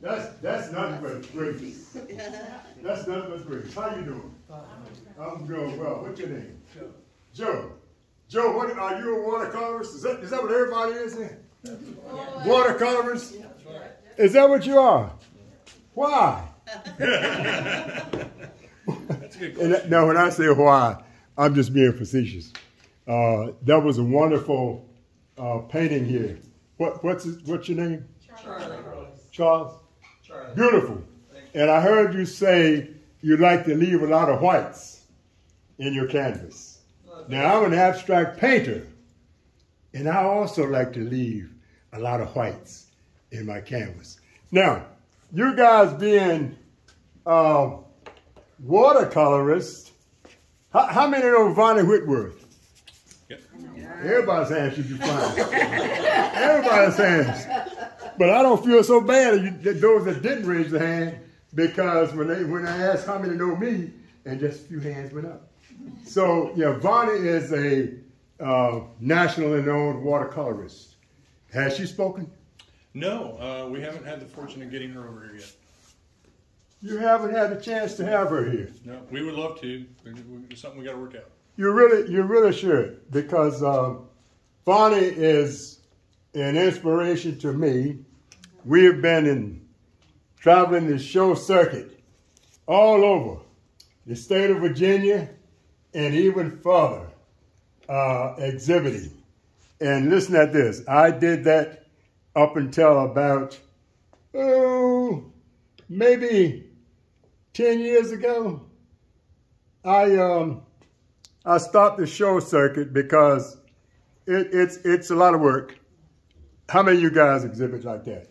That's, that's nothing but grace. That's nothing but grace. How you doing? I'm doing well. What's your name? Joe. Joe. Joe, what, are you a watercolorist? Is that, is that what everybody is here? Watercolorist? Is that what you are? Why? and now, when I say why, I'm just being facetious. Uh, that was a wonderful uh, painting here. What, what's his, what's your name? Charlie. Charles. Charlie. Beautiful. And I heard you say you like to leave a lot of whites in your canvas. Now I'm an abstract painter, and I also like to leave a lot of whites in my canvas. Now, you guys being uh, watercolorists, how, how many know Vonnie Whitworth? Yep. Everybody's hands should be fine. Everybody's hands. But I don't feel so bad at those that didn't raise their hand because when they when I asked how many know me, and just a few hands went up. So yeah, Vonnie is a uh, nationally known watercolorist. Has she spoken? No, uh, we haven't had the fortune of getting her over here yet. You haven't had a chance to have her here. No, we would love to. It's something we got to work out. You really, you really should because um, Vonnie is an inspiration to me. We have been in traveling the show circuit all over the state of Virginia and even further uh, exhibiting. And listen at this. I did that up until about, oh, maybe 10 years ago. I, um, I stopped the show circuit because it, it's, it's a lot of work. How many of you guys exhibit like that?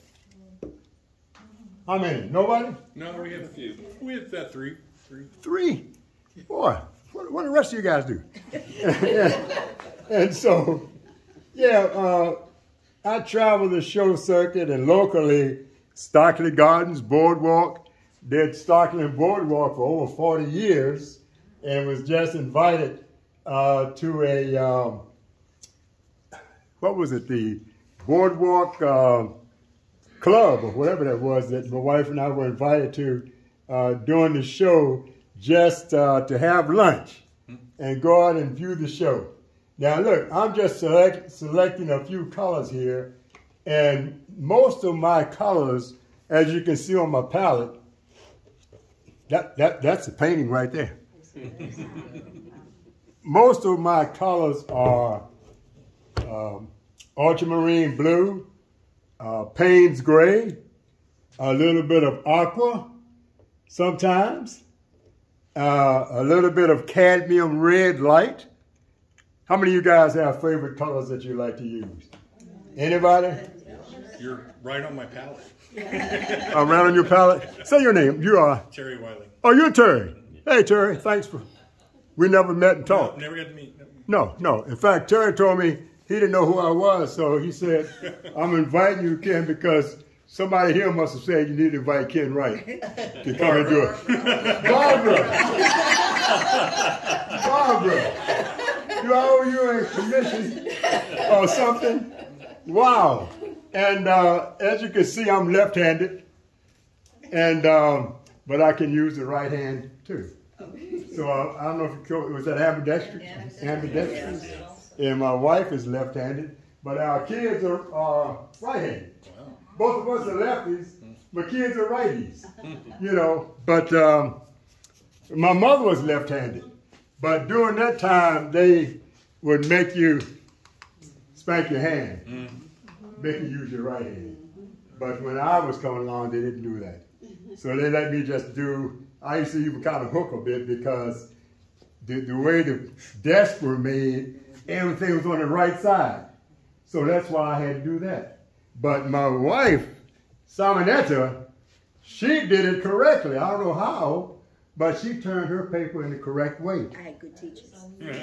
How many? Nobody? No, we have a few. We have that three. Three. Three. Boy, what, what do the rest of you guys do? and so, yeah, uh, I travel the show circuit and locally, Stockley Gardens, Boardwalk, did Stockley and Boardwalk for over 40 years and was just invited uh, to a, um, what was it, the Boardwalk uh, Club or whatever that was that my wife and I were invited to uh, during the show just uh, to have lunch and go out and view the show. Now look, I'm just select, selecting a few colors here and most of my colors, as you can see on my palette, that, that, that's a painting right there. most of my colors are um, ultramarine blue, uh, Payne's gray, a little bit of aqua sometimes, uh, a little bit of cadmium red light. How many of you guys have favorite colors that you like to use? Anybody? You're right on my palette. Around on your palette? Say your name. You are? Terry Wylie. Oh, you're Terry. Hey, Terry. Thanks for... We never met and talked. No, never got to meet. No, no. In fact, Terry told me he didn't know who I was, so he said, I'm inviting you, Ken, because somebody here must have said you need to invite Ken Wright to come and do it. Barbara! Barbara! I owe you a commission or something? Wow. And uh, as you can see, I'm left-handed, and um, but I can use the right hand too. So uh, I don't know if it was that ambidextrous. Ambidextrous. And my wife is left-handed, but our kids are, are right-handed. Both of us are lefties, but kids are righties. you know, but um, my mother was left-handed. But during that time, they would make you spank your hand, make you use your right hand. But when I was coming along, they didn't do that. So they let me just do, I used to even kind of hook a bit because the, the way the desks were made, everything was on the right side. So that's why I had to do that. But my wife, Simonetta, she did it correctly. I don't know how, but she turned her paper in the correct way. I had good teachers.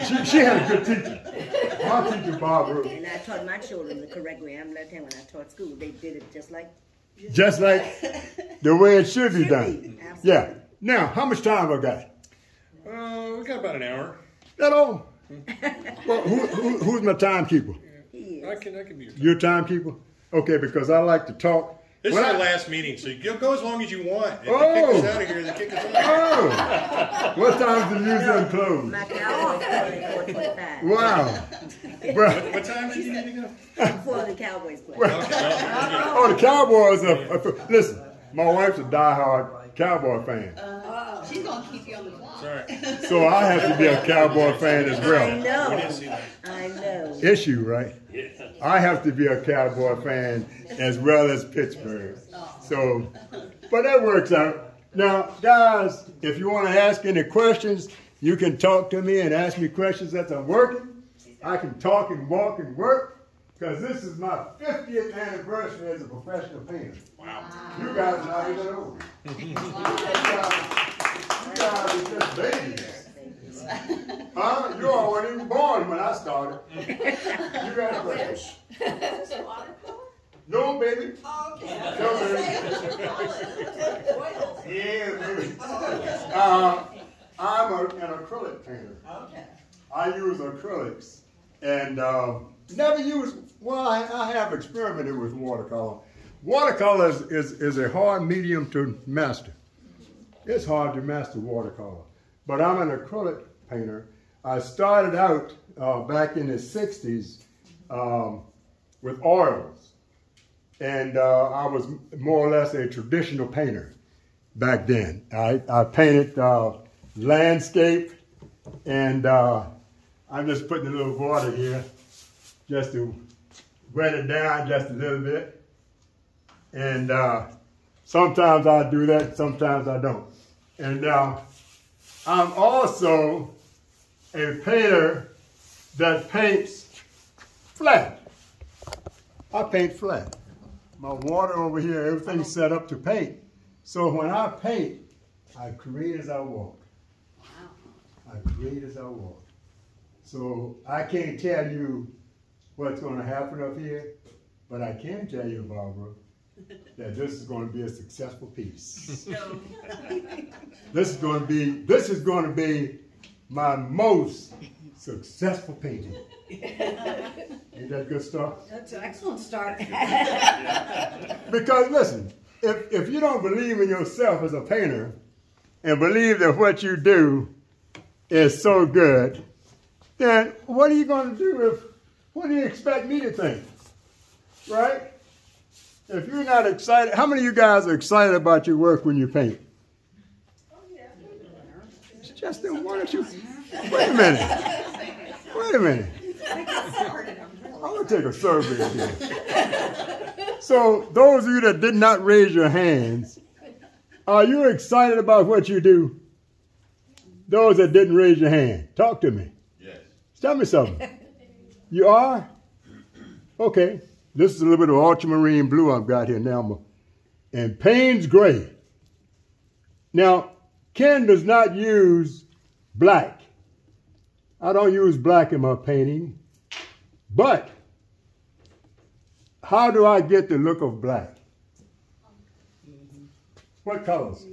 She, she had a good teacher. My teacher, Barbara, And I taught my children the correct way. I'm left hand when I taught school. They did it just like just like the way it should be done. be, Yeah. Now, how much time I got? Uh, we got about an hour. That all? Well, who, who, who's my timekeeper? he I can, I can be your. Your timekeeper? Okay, because I like to talk This When is our I- last meeting, so you go- go as long as you want. If Oh. they kick us out of here, they kick us out. Oh, what time's the museum close? My Cowboys play at 425. Wow. Well, What time did you need to go? Before the Cowboys play. oh, the Cowboys are, are- listen, my wife's a diehard Cowboy fan. Uh, She's gonna keep you on the clock. Sorry. So I have to be a Cowboy fan as well. We didn't know. I know. Issue, right? I have to be a Cowboy fan as well as Pittsburgh. So, but that works out. Now, guys, if you want to ask any questions, you can talk to me and ask me questions as I'm working. I can talk and walk and work because this is my 50th anniversary as a professional painter. Wow. You guys are not even over. You guys, are just babies. Huh? You all weren't even born when I started. You got a? No, baby. No, baby. Yeah, baby. Uh, I'm a, an acrylic painter. Okay. I use acrylics and um, never use. Well, I, I have experimented with watercolor. Watercolor is, is, is a hard medium to master. It's hard to master watercolor, but I'm an acrylic painter. I started out uh, back in the '60s um, with oils, and uh, I was more or less a traditional painter back then. I, I painted uh, landscape, and uh, I'm just putting a little water here just to wet it down just a little bit. And uh, sometimes I do that, sometimes I don't. And uh, I'm also a painter that paints flat. I paint flat. My water over here, everything's set up to paint. So when I paint, I create as I walk. I create as I walk. So I can't tell you what's going to happen up here, but I can tell you, Barbara, that this is going to be a successful piece. this is going to be this is going to be my most successful painting. Ain't that good stuff? That's an excellent start. Because listen, if, if you don't believe in yourself as a painter and believe that what you do is so good, then what are you going to do if, what do you expect me to think? Right? If you're not excited, how many of you guys are excited about your work when you paint? Oh, yeah. Justin, why don't you, wait a minute. Wait a minute. I'm going to take a survey here. So, those of you that did not raise your hands, are you excited about what you do? Those that didn't raise your hand, talk to me. Yes. Tell me something. You are? Okay. This is a little bit of ultramarine blue I've got here now. And Payne's gray. Now, Ken does not use black. I don't use black in my painting. But how do I get the look of black? What colors?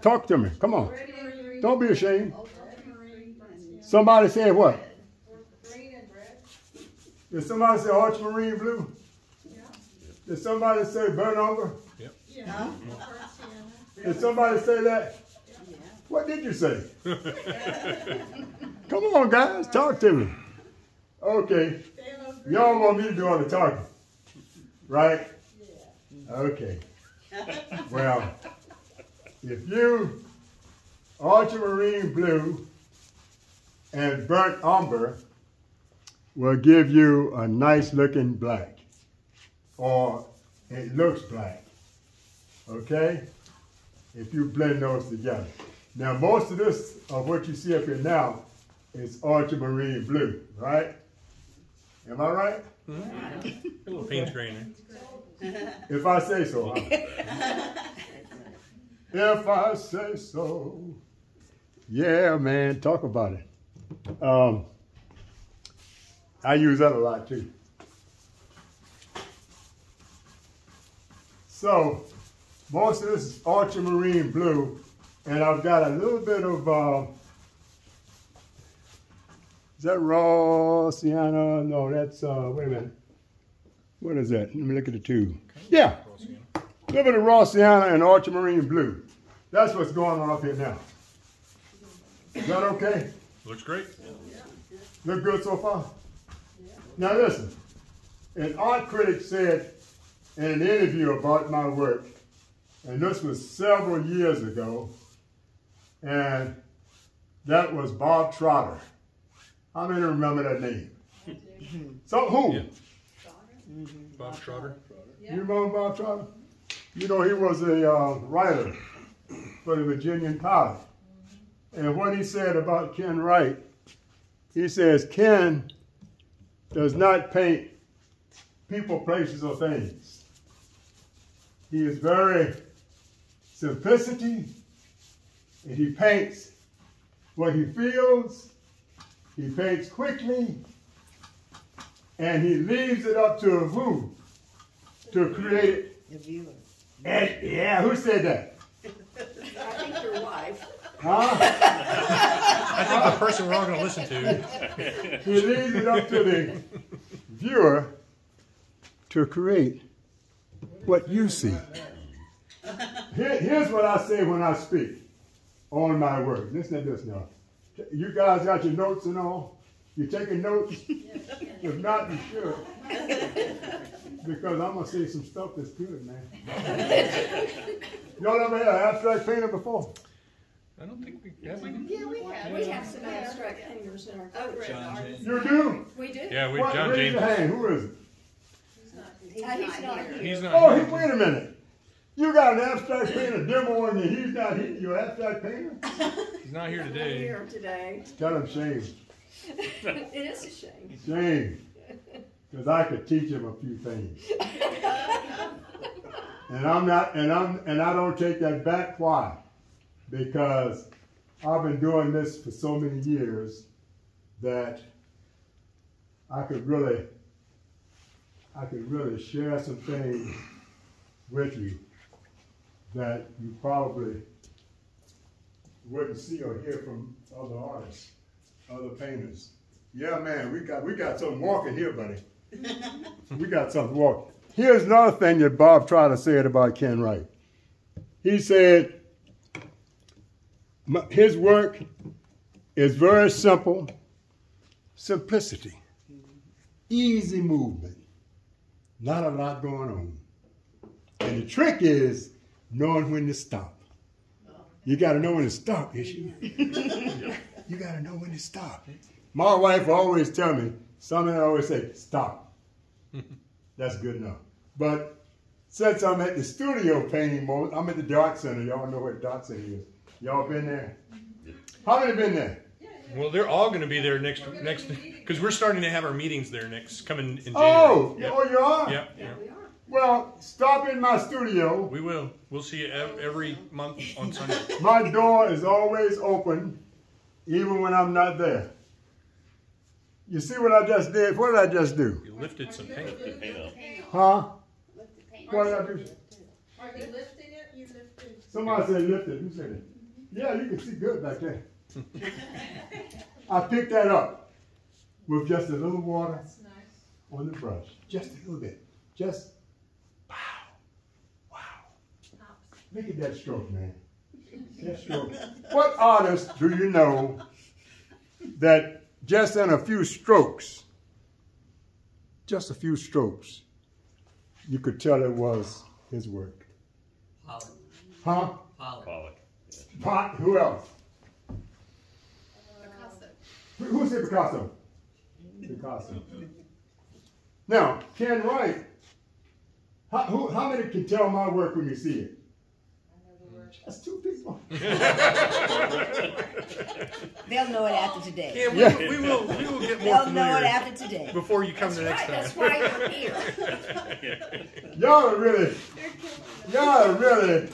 Talk to me. Come on. Don't be ashamed. Somebody said what? Did somebody say ultramarine blue? Yeah. Did somebody say burnt umber? Yep. Yeah. Mm-hmm. Did somebody say that? Yeah. What did you say? Come on, guys, talk to me. Okay. Y'all want me to do all the talking, right? Yeah. Okay. Well, if you ultramarine blue and burnt umber will give you a nice looking black, or it looks black. Okay? If you blend those together. Now, most of this, of what you see up here now, is ultramarine blue, right? Am I right? A little paint trainer. If I say so. if I say so. Yeah, man, talk about it. Um, I use that a lot too. So, most of this is ultramarine blue, and I've got a little bit of, uh, is that raw sienna? No, that's, uh, wait a minute. What is that? Let me look at the two. Yeah. Look at the raw sienna and ultramarine blue. That's what's going on up here now. Is that okay? Looks great. Look good so far? Now listen, an art critic said in an interview about my work, and this was several years ago, and that was Bob Trotter. How many remember that name? So who? Yeah. Bob Trotter. You remember Bob Trotter? You know, he was a uh, writer for the Virginian Pilot. And what he said about Ken Wright, he says, Ken does not paint people, places, or things. He is very simplicity, and he paints what he feels. He paints quickly, and he leaves it up to who? To create it. The viewer. And, yeah, who said that? I think your wife. Huh? I think the person we're all going to listen to. He leaves it up to the viewer to create what you see. Here- here's what I say when I speak on my work. Listen to this now. You guys got your notes and all? You taking notes? If not, you should. Because I'm gonna say some stuff that's good, man. Y'all ever had an abstract painter before? I don't think we have we. Yeah, we have. We have some abstract painters in our coach. You do? We do? Yeah, we What? John Raise James. your hand. Who is it? Uh, he's not here. He's not. Oh, here. wait a minute. You got an abstract painter demo on you. He's not here. You're abstract painter? He's not here Not today. Here today. Tell him shame. It is a shame. Shame. Because I could teach him a few things. And I'm not, and I'm, and I don't take that back. Why? Because I've been doing this for so many years that I could really, I could really share some things with you that you probably wouldn't see or hear from other artists, other painters. Yeah, man, we got we got something walking here, buddy. we got something walking. Here's another thing that Bob tried to say about Ken Wright. He said "My- his work is very simple, simplicity, easy movement, not a lot going on. And the trick is knowing when to stop. You got to know when to stop, issue. you got to know when to stop. My wife always tell me, something I always say, stop. That's good enough. But since I'm at the studio painting mode, I'm at the D'Art Center. Y'all know what D'Art Center is. Y'all been there? How many been there? Well, they're all going to be there next next because we're starting to have our meetings there next coming in oh, January. Oh, Yep. oh, you are? Yep, Yeah, yep. we are. Well, stop in my studio. We will. We'll see you ev- every month on Sunday. My door is always open, even when I'm not there. You see what I just did? What did I just do? You lifted some paint. Huh? What did I do? Are you lifting it? You lifted. Somebody said lift it. Who said it? Yeah, you can see good back there. I picked that up with just a little water That's nice. on the brush. Just a little bit. Just wow. Wow. Look at that stroke, man. That stroke. What artist do you know that just in a few strokes, just a few strokes, you could tell it was his work? Pollock. Huh? Pollock. Pot, who else? Picasso. Who- Who said Picasso? Picasso. Now, Ken Wright, how, who, how many can tell my work when you see it? I know the word. That's two people. They'll know it after today. Yeah, we, Yeah. we will. We will get more They'll know it after today. before you come That's the next right, time. that's why you're here. Y'all are really, y'all are really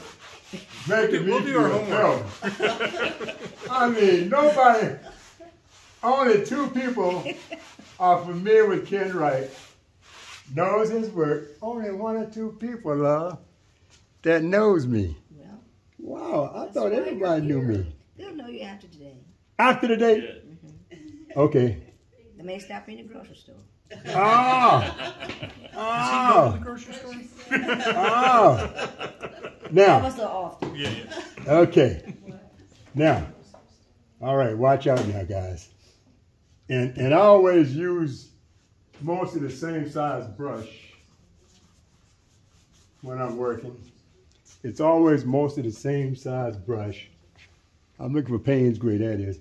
making me We'll do our feel homework. terrible. I mean, nobody, only two people are familiar with Ken Wright, knows his work. Only one or two people, love, that knows me. Well, Wow, I That's thought why everybody knew me. they'll know you after today. After the date? Mm-hmm. Okay. They may stop in the grocery store. Ah! Does he Oh. Now, so often. Yeah, yeah. Okay. Now, all right, watch out now, guys. And and I always use mostly the same size brush when I'm working. It's always mostly the same size brush. I'm looking for Payne's Gray, that is.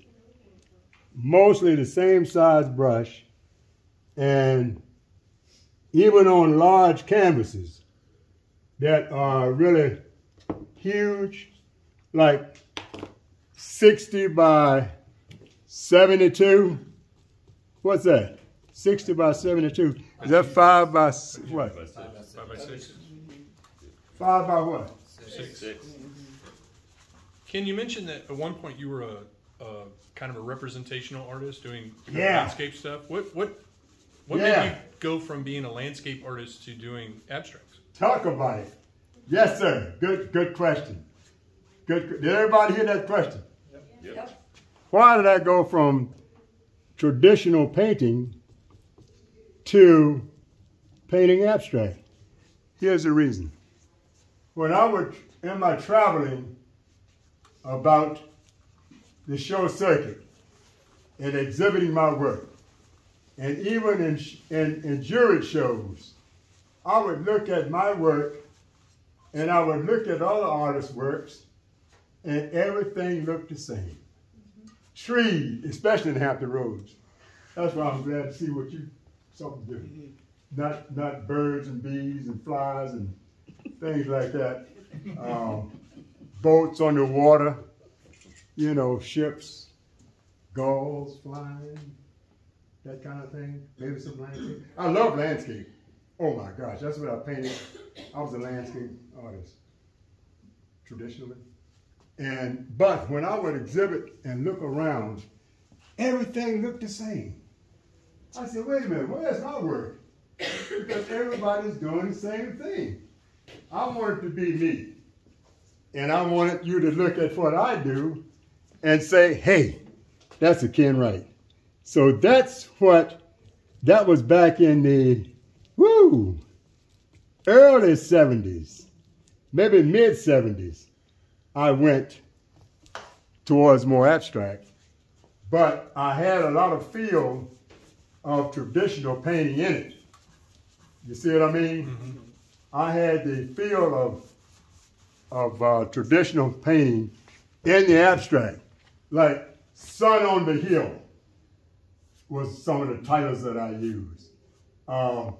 Mostly the same size brush. And even on large canvases that are really huge, like 60 by 72. What's that? 60 by 72. Is that five by what? Five by six. Five by what? Six. Ken, you mentioned that at one point you were a, a kind of a representational artist doing Yeah. landscape stuff. What what what Yeah. made you go from being a landscape artist to doing abstracts? Talk about it. Yes, sir. Good, good question. Good. Did everybody hear that question? Yep. Why did I go from traditional painting to painting abstract? Here's the reason. When I was in my traveling about the show circuit and exhibiting my work, and even in, in, in jury shows, I would look at my work and I would look at other artists' works, and everything looked the same. Trees, especially in Hampton Roads. That's why I'm glad to see what you something different. Not not birds and bees and flies and things like that. Um, boats on the water, you know, ships, gulls flying, that kind of thing. Maybe some landscape. I love landscape. Oh my gosh, that's what I painted. I was a landscape artist, traditionally. And but when I would exhibit and look around, everything looked the same. I said, wait a minute, where's my work? Because everybody's doing the same thing. I want it to be me. And I wanted you to look at what I do and say, hey, that's a Ken Wright. So that's what, that was back in the, woo, early 70s, maybe mid 70s. I went towards more abstract, but I had a lot of feel of traditional painting in it. You see what I mean? I had the feel of of uh, traditional painting in the abstract, like "Sun on the Hill" was some of the titles that I used. Um,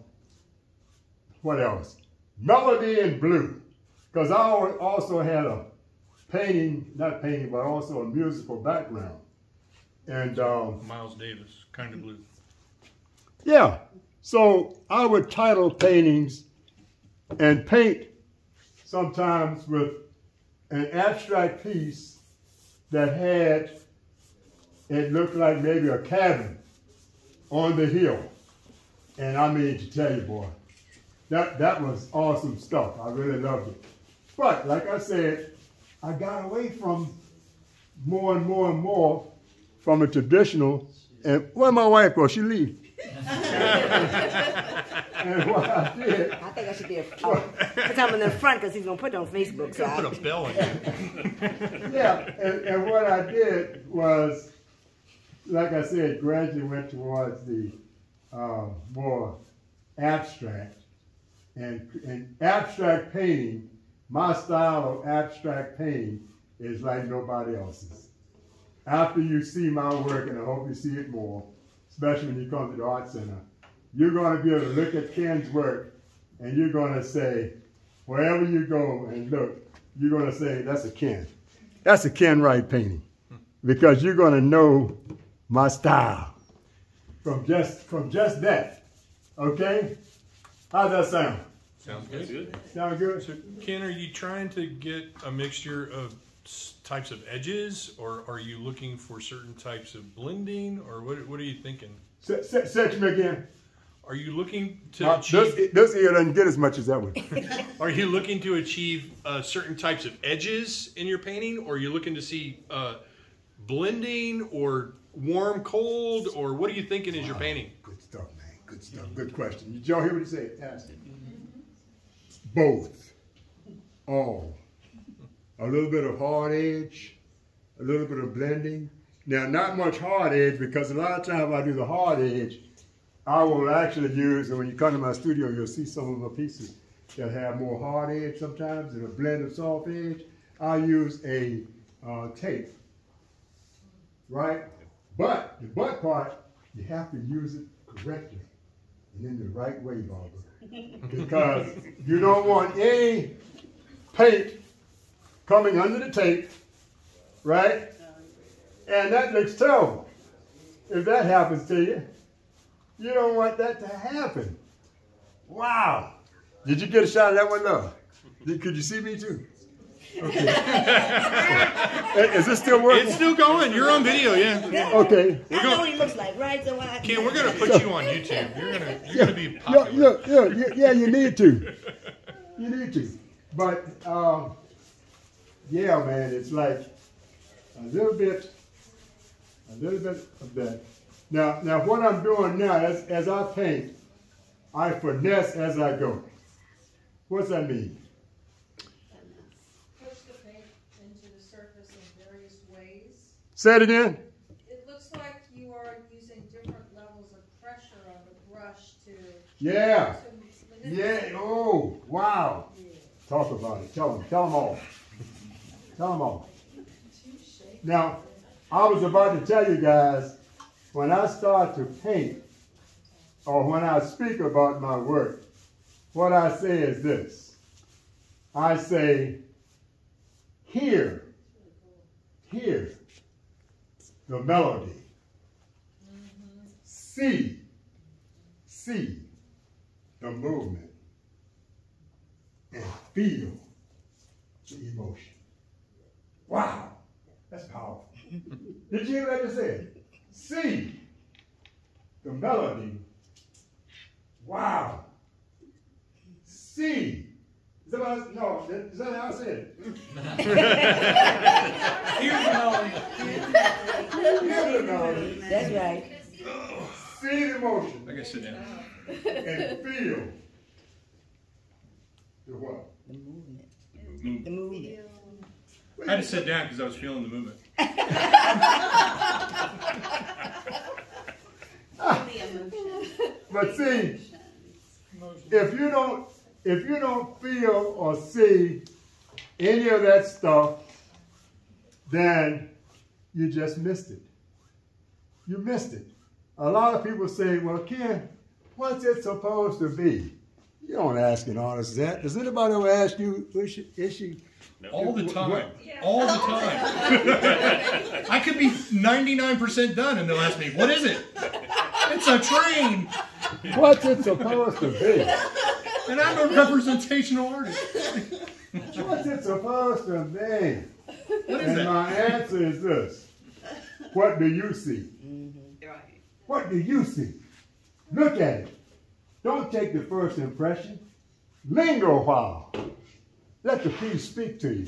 what else? Melody in Blue, because I also had a painting, not painting, but also a musical background. And um, Miles Davis, kind of blue. yeah, so I would title paintings and paint sometimes with an abstract piece that had, it looked like maybe a cabin on the hill. And I mean to tell you, boy, that, that was awesome stuff. I really loved it. But like I said, I got away from more and more and more from a traditional. And where my wife go? She leave. and what I did, I think I should be a. Put him in the front because he's gonna put it on Facebook. So Gotta put I, a bell in it. yeah, and, and what I did was, like I said, gradually went towards the uh, more abstract. And in abstract painting, my style of abstract painting is like nobody else's. After you see my work, and I hope you see it more, especially when you come to the Art Center, you're going to be able to look at Ken's work and you're going to say, wherever you go and look, you're going to say, that's a Ken. That's a Ken Wright painting. Because you're going to know my style from just, from just that. Okay? How does that sound? Sounds good. Sound good? So, Ken, are you trying to get a mixture of types of edges, or are you looking for certain types of blending, or what? What are you thinking? Say, say, say it to me again. Are you looking to Uh, achieve? this, this ear doesn't get as much as that one. Are you looking to achieve uh, certain types of edges in your painting, or are you looking to see uh, blending, or warm, cold, or what are you thinking is your painting? Good stuff, man. Good stuff. Good question. Did y'all hear what he said? Ask it. both, all. A little bit of hard edge, a little bit of blending. Now, not much hard edge because a lot of times I do the hard edge, I will actually use, and when you come to my studio, you'll see some of my pieces that have more hard edge sometimes and a blend of soft edge. I use a uh, tape, right? But the butt part, you have to use it correctly and in the right way, Barbara. because you don't want any paint coming under the tape, right? And that looks terrible. If that happens to you, you don't want that to happen. Wow. Did you get a shot of that one though? Could you see me too? Okay. Is this still working? It's still going. You're on video, yeah. okay. I know what he looks like, right? So I, Ken, we're gonna put you on YouTube. You're gonna you're gonna be Yeah, popular. yeah, yeah, yeah, yeah, you need to. You need to. But, um, yeah, man, it's like a little bit, a little bit of that. Now, now what I'm doing now, as, as I paint, I finesse as I go. What's that mean? Push the paint into the surface in various ways. Say it again. It looks like you are using different levels of pressure on the brush to. Yeah. to Yeah. Oh, wow. Talk about it. Tell them. Tell them all. Tell them all. Now, I was about to tell you guys, when I start to paint, or when I speak about my work, what I say is this. I say, here, hear the melody. See, see the movement. And feel the emotion. Wow, that's powerful. Did you hear what I just said? See the melody. Wow. See. Is that what I, no, is that how I said it? Hear the melody. That's right. See the emotion. I gotta sit down. And feel the what? The movement. Move. The movement. I had to sit down because I was feeling the movement. But see, if you don't, if you don't feel or see any of that stuff, then you just missed it. You missed it. A lot of people say, well, Ken, what's it supposed to be? You don't ask an artist that. Does anybody ever ask you, is she, is she All the time. What- All the time. I could be 99% done and they'll ask me, what is it? It's a train. what's it supposed to be? And I'm a representational artist. What's it supposed to be? What is And it? my answer is this. What do you see? Mm-hmm. What do you see? Look at it. Don't take the first impression. Linger a while. Let the piece speak to you.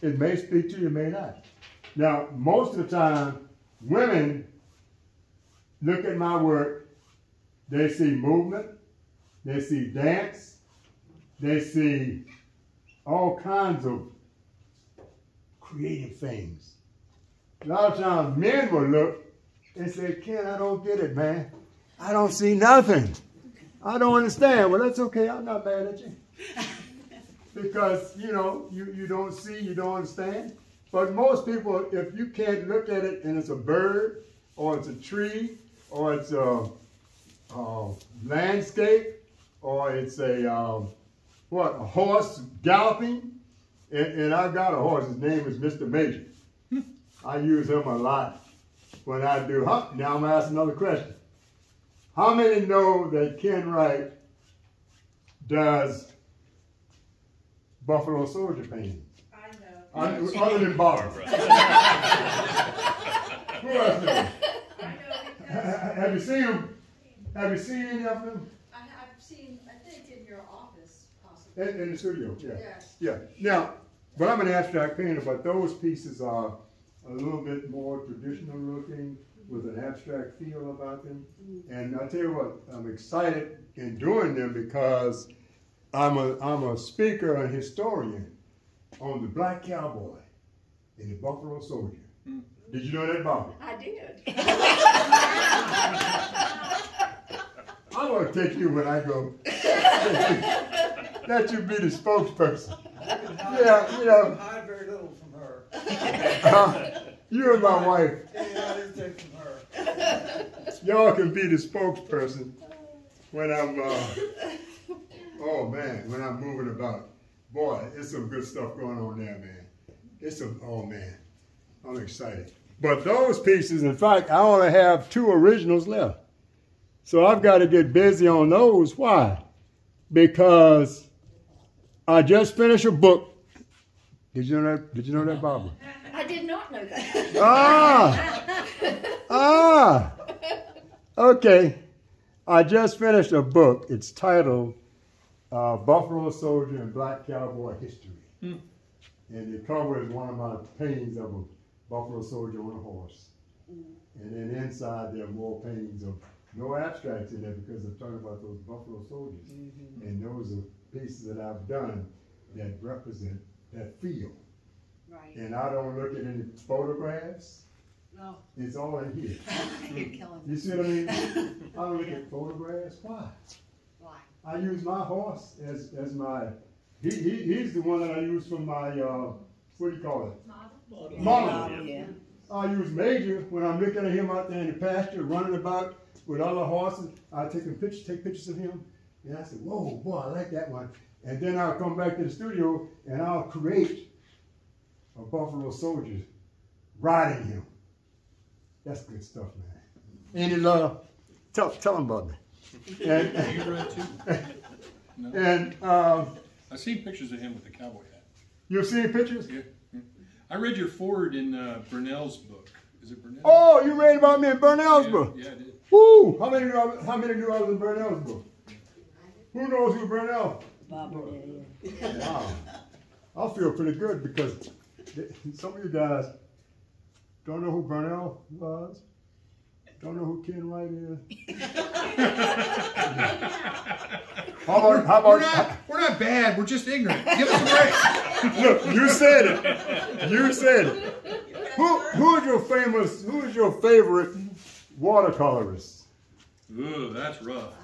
It may speak to you, it may not. Now, most of the time, women look at my work, they see movement, they see dance, they see all kinds of creative things. A lot of times men will look and say, Ken, I don't get it, man. I don't see nothing. I don't understand. Well, that's okay. I'm not mad at you. because, you know, you, you don't see, you don't understand. But most people, if you can't look at it and it's a bird, or it's a tree, or it's a, a landscape, or it's a, um, what, a horse galloping, and, and I've got a horse, his name is Mr. Major. I use him a lot when I do. Huh, now I'm gonna ask another question. How many know that Ken Wright does Buffalo Soldier painting? I know. Other other than Barbara. Who else knows? I know because Have you seen him? Have you seen any of them I, I've seen, I think in your office possibly. in, in the studio? Yeah. Yes. Yeah. Now, but I'm an abstract painter, but those pieces are a little bit more traditional looking with an abstract feel about them. Mm-hmm. And I tell you what, I'm excited in doing them because I'm a I'm a speaker and historian on the Black Cowboy and the Buffalo Soldier. Mm. Did you know that, Bobby? I did. I'm gonna take you when I go. Let you be the spokesperson. Yeah, you know, hide very little from her. uh, you and my wife, Yeah, I didn't take from her. y'all can be the spokesperson when I'm. Uh, oh man, when I'm moving about. Boy, it's some good stuff going on there, man. It's some. Oh man, I'm excited. But those pieces, in fact, I only have two originals left. So I've got to get busy on those. Why? Because I just finished a book. Did you know that? Did you know that, Barbara? I did not know that. Ah! Ah! Okay. I just finished a book. It's titled uh, Buffalo Soldier and Black Cowboy History. And the cover is one of my paintings of a buffalo soldier on a horse. And then inside there are more paintings of no abstracts in there because I'm talking about those buffalo soldiers. And those are pieces that I've done that represent that feel. Right. And I don't look at any photographs. No, It's all in here. you're killing You see what I mean? I don't look at photographs. Why? Why? I use my horse as, as my, he, he, he's the one that I use for my, uh, what do you call it? Model. Um, yeah. I use Major when I'm looking at him out there in the pasture running about with other horses. I take a picture, take pictures of him, and I say, "Whoa, boy, I like that one." And then I'll come back to the studio and I'll create a Buffalo Soldier riding him. That's good stuff, man. Any love? Tell tell him about me. And, You read too? and um, I've seen pictures of him with the cowboy hat. you've seen pictures? Yeah. yeah. I read your forward in uh, Burnell's book. Is it Burnell? Oh, you read about me in Burnell's yeah, book. Yeah, I did. Woo! How many knew I, how many knew I was in Burnell's book? Who knows who Burnell? Barbara did, yeah. Wow. I feel pretty good because some of you guys don't know who Burnell was. Don't know who Ken Wright is. how about how We're not, we're not bad. We're just ignorant. Give us a break. look? You said it. You said it. Who who is your famous? Who is your favorite watercolorist? Ooh, that's rough.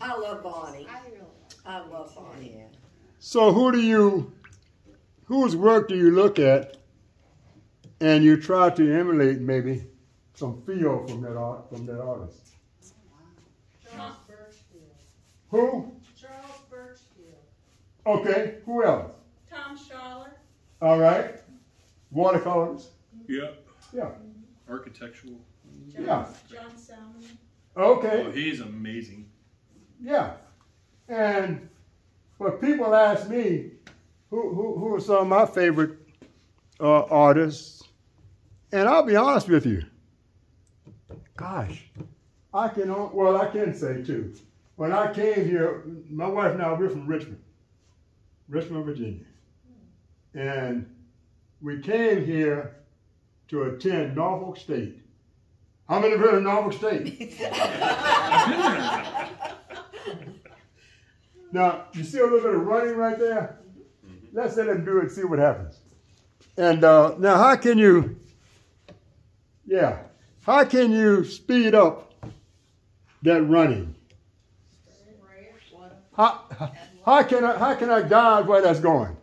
I love Vonnie. I love Vonnie. Yeah. So who do you, whose work do you look at, and you try to emulate maybe some feel from that art from that artist? Charles Burchfield. Who? Charles Burchfield. Okay. Who else? Tom Schaller. All right. Watercolors. Yep. Yeah. Architectural. John, Yeah. John Salminen. Okay. Oh, Okay. he's amazing. Yeah. And but people ask me, who who who are some of my favorite uh, artists, and I'll be honest with you. Gosh, I can on- well I can say too. When I came here, my wife and I we're from Richmond, Richmond, Virginia, and we came here to attend Norfolk State. How many have heard of Norfolk State? Now, you see a little bit of running right there? Let's let him do it and see what happens. And uh, now, how can you, yeah, how can you speed up that running? How, how can I, how can I guide where that's going?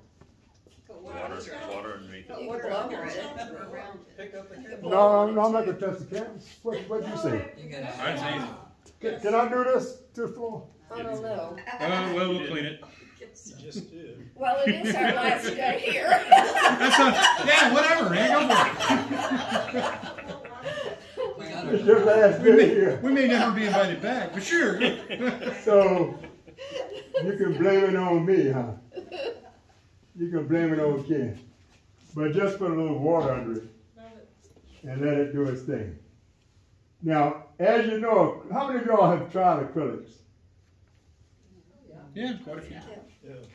Water, water underneath it. You can blow on it. Pick up the camera. No, no, I'm not gonna touch the canvas. What, what'd you say? That's easy. Can, can I do this to the floor? I don't know. Uh, well, we'll clean it. Well, it is our last day here. That's not, yeah, whatever, man. Go for it. It's your last day here. We may never be invited back, but sure. So you can blame it on me, huh? You can blame it on Ken. But just put a little water under it and let it do its thing. Now, as you know, how many of y'all have tried acrylics? Yeah, quite a few.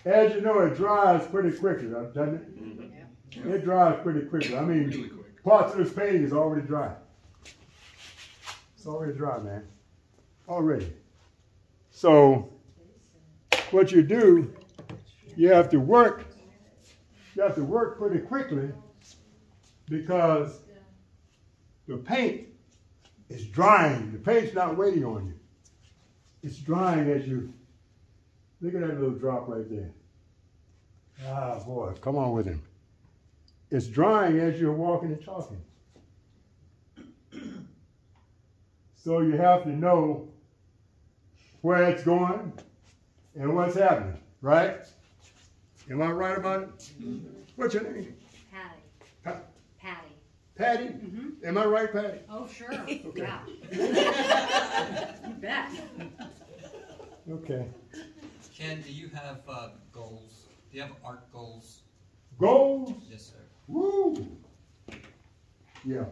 As you know, it dries pretty quickly, doesn't it? Mm-hmm. It dries pretty quickly. I mean, Really quick. parts of this painting is already dry. It's already dry, man. Already. So, what you do, you have to work, you have to work pretty quickly because the paint is drying. The paint's not waiting on you. It's drying as you, look at that little drop right there. Ah, boy, come on with him. It's drying as you're walking and talking. So you have to know where it's going and what's happening, right? Am I right about it? What's your name? Patty, Pa- Patty. Patty? Am I right, Patty? Oh, sure, yeah. You bet. Okay. Ken, do you have uh, goals? Do you have art goals? Goals? Yes, sir. Woo! Yeah,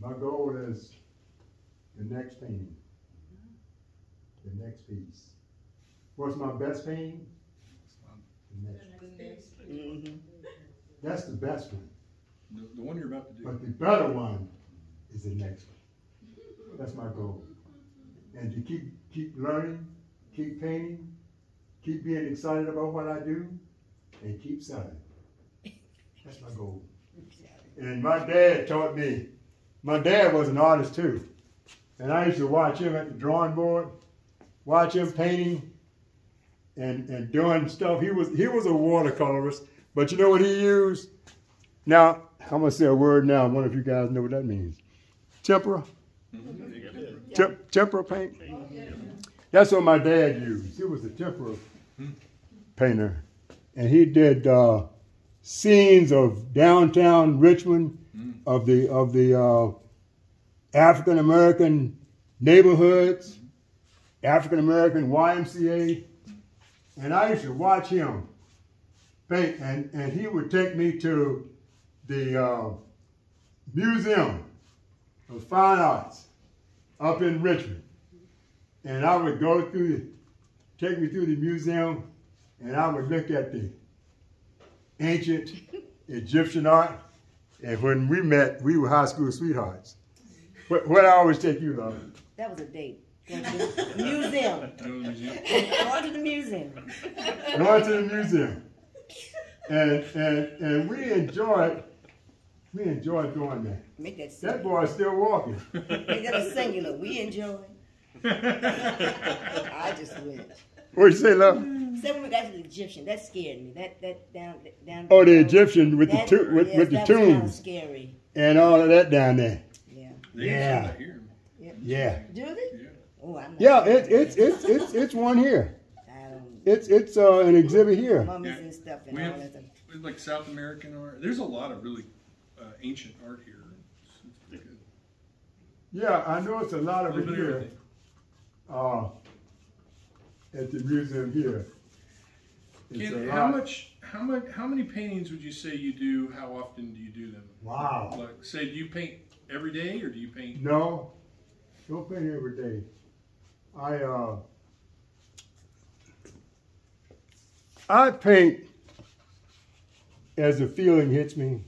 my goal is the next painting. The next piece. What's my best painting? The next. Mm-hmm. That's the best one. The, the one you're about to do. But the better one is the next one. That's my goal. And to keep keep learning, keep painting, keep being excited about what I do, and keep selling. That's my goal. And my dad taught me. My dad was an artist too, and I used to watch him at the drawing board, watch him painting, and and doing stuff. He was he was a watercolorist, but you know what he used? Now I'm gonna say a word now. I wonder if you guys know what that means. Tempera. Temp- tempera paint. That's what my dad used. He was a tempera painter, and he did uh, scenes of downtown Richmond, of the of the uh, African American neighborhoods, African American YMCA, and I used to watch him paint, and and he would take me to the uh, Museum of Fine Arts up in Richmond. And I would go through, the, take me through the museum, and I would look at the ancient Egyptian art. And when we met, we were high school sweethearts. What, what I always take you, love? That was a date. Going to the museum. To the museum. Going to the museum. Going to the museum. And, and, and we enjoyed, we enjoyed doing that. Make that That singular. boy's still walking. Make that a singular. We enjoy. I just went. What'd you say, love? Say when we got to the Egyptian, that scared me. That that down down. Oh, the Egyptian with the, That- tu- with, yes, with the that was kinda tombs scary. and all of that down there. Yeah. They Yeah. have. Yeah. Do they? Yeah. Oh, I'm not Yeah, it, it's it's it's it's one here. I don't. It's it's uh, an exhibit here. Mummies Yeah. and stuff and We all have, that. stuff. we have like South American art. There's a lot of really uh, ancient art here. It's, it's pretty good. Yeah, I know it's a lot of it of here. Uh, at the museum here. A how much, how much, how many paintings would you say you do? How often do you do them? Wow. Like, say, do you paint every day, or do you paint? No, don't paint every day. I uh, I paint as the feeling hits me,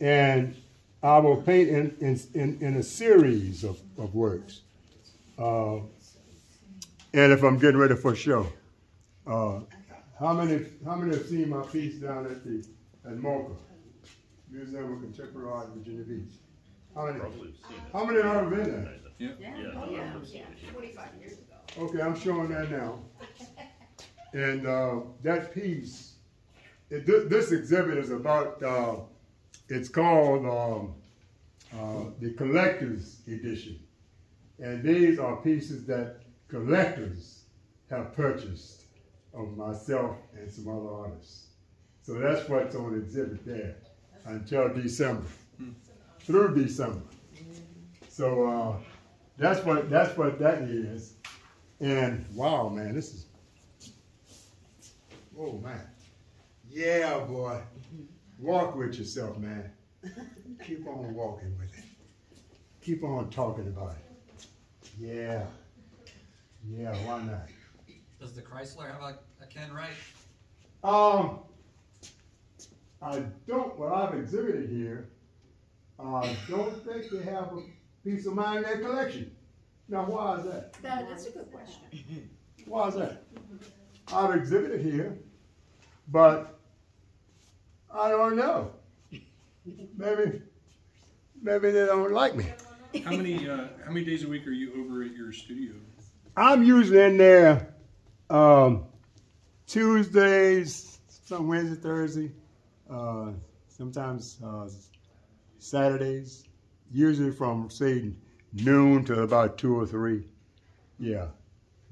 and I will paint in in, in, in a series of, of works. Uh, and if I'm getting ready for a show, uh, how many how many have seen my piece down at the at MoCA, Museum of Contemporary Art in Virginia Beach? How many? Seen. How many have been there? Yeah. Yeah. Oh, Okay, I'm showing that now. And uh, that piece, it, this, this exhibit is about, uh, it's called um, uh, the Collector's Edition. And these are pieces that collectors have purchased of myself and some other artists. So that's what's on exhibit there until December, through December. So uh, that's what that's what that is. And wow, man, this is oh man, yeah, boy. Walk with yourself, man. Keep on walking with it. Keep on talking about it. Yeah, yeah. Why not? Does the Chrysler have a, a Ken Wright? Um, I don't. What I've exhibited here, I don't think they have a piece of mine in their collection. Now, why is that? That, that's a good question. Why is that? I've exhibited here, but I don't know. Maybe, maybe they don't like me. How many, uh, how many days a week are you over at your studio? I'm usually in there um, Tuesdays, some Wednesday, Thursday, uh, sometimes uh, Saturdays, usually from say noon to about two or three. Yeah.